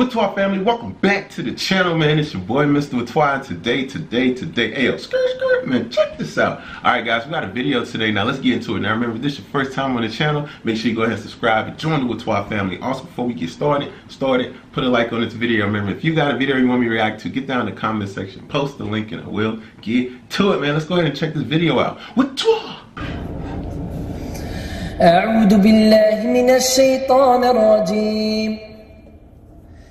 What's up, family? Welcome back to the channel, man. It's your boy, Mr. Whaatwaa. Today, today, today. Hey, yo, skirt, skirt, man. Check this out. All right, guys, we got a video today. Now, let's get into it. Now, remember, this is your first time on the channel. Make sure you go ahead and subscribe and join the Whaatwaa family. Also, before we get started, started, put a like on this video. Remember, if you got a video you want me to react to, get down in the comment section. Post the link, and I will get to it, man. Let's go ahead and check this video out. Whaatwaa! أعوذ بالله من الشيطان الرجيم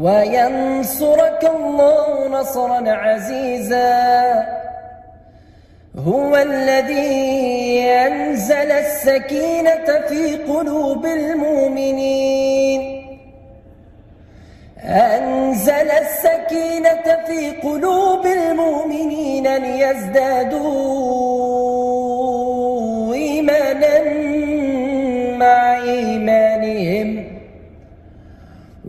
وينصرك الله نصرا عزيزا. هو الذي أنزل السكينة في قلوب المؤمنين. أنزل السكينة في قلوب المؤمنين ليزدادوا إيمانا مع إيمانهم.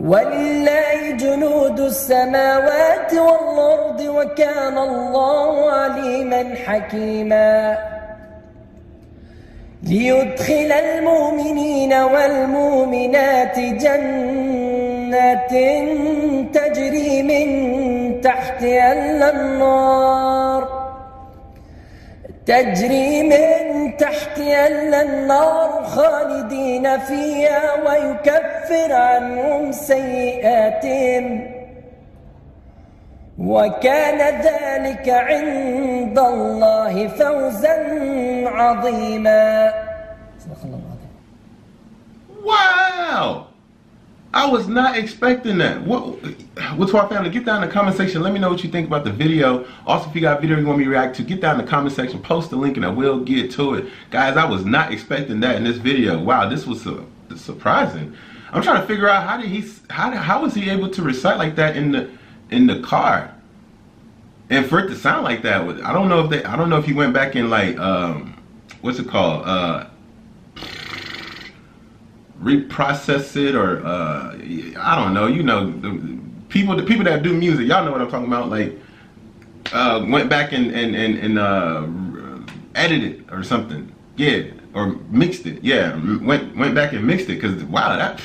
ولله جنود السماوات والأرض وكان الله عليما حكيما. ليدخل المؤمنين والمؤمنات جنات تجري من تحتها الأنهار. تجري من تحتها النار خالدين فيها ويكفر عنهم سيئاتهم. وكان ذلك عند الله فوزا عظيما. صدق الله العظيم. Wow! I was not expecting that. What, what's our family? Get down in the comment section. Let me know what you think about the video. Also, if you got a video you want me to react to, get down in the comment section. Post the link and I will get to it. Guys, I was not expecting that in this video. Wow, this was su surprising. I'm trying to figure out how did he, how, did, how was he able to recite like that in the, in the car? And for it to sound like that, I don't know if they, I don't know if he went back and like, um, what's it called? Uh, reprocess it or uh, I don't know. You know, the people the people that do music, y'all know what I'm talking about. Like uh, went back and and and, and uh, edited or something. Yeah, or mixed it. Yeah, went went back and mixed it because wow, that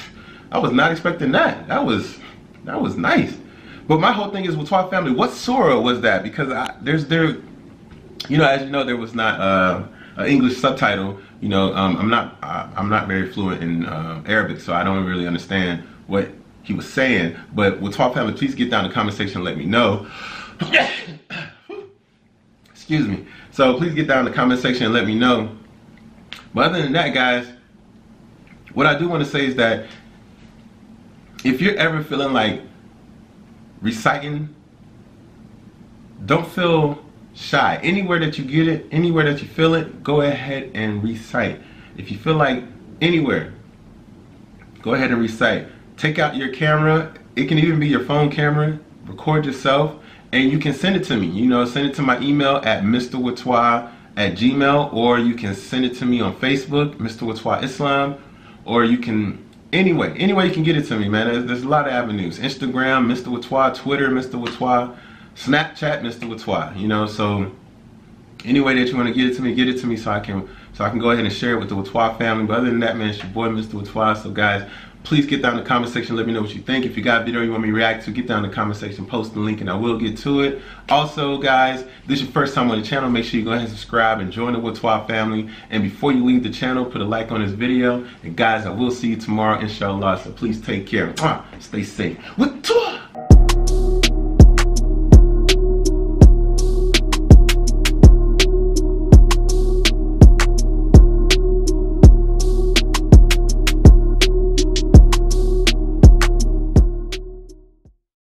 I was not expecting that. That was that was nice. But my whole thing is Whaatwaa Family. What surah was that? Because I, there's there, you know, as you know, there was not uh, an English subtitle you know, um, I'm not I, am not very fluent in uh, Arabic, so I don't really understand what he was saying. But Whaatwaa Family, please get down in the comment section and let me know. Excuse me. So please get down in the comment section and let me know. But other than that, guys, what I do want to say is that if you're ever feeling like reciting, don't feel shy. Anywhere that you get it, anywhere that you feel it, go ahead and recite. If you feel like anywhere, go ahead and recite. Take out your camera. It can even be your phone camera. Record yourself and you can send it to me. You know, send it to my email at mrwhaatwaa at gmail or you can send it to me on Facebook, Mr. Whaatwaa Islam, or you can anyway, anyway you can get it to me, man. There's, there's a lot of avenues. Instagram, Mr. Whaatwaa, Twitter, Mr. Whaatwaa. Snapchat Mr. Whaatwaa, you know, so any way that you want to get it to me, get it to me so I can so I can go ahead and share it with the Whaatwaa family. But other than that, man, it's your boy Mr. Whaatwaa. So guys, please get down in the comment section. Let me know what you think. If you got a video you want me to react to, get down in the comment section, post the link, and I will get to it. Also, guys, this is your first time on the channel. Make sure you go ahead and subscribe and join the Whaatwaa family. And before you leave the channel, put a like on this video. And guys, I will see you tomorrow, inshallah. So please take care. Stay safe. Whaatwaa!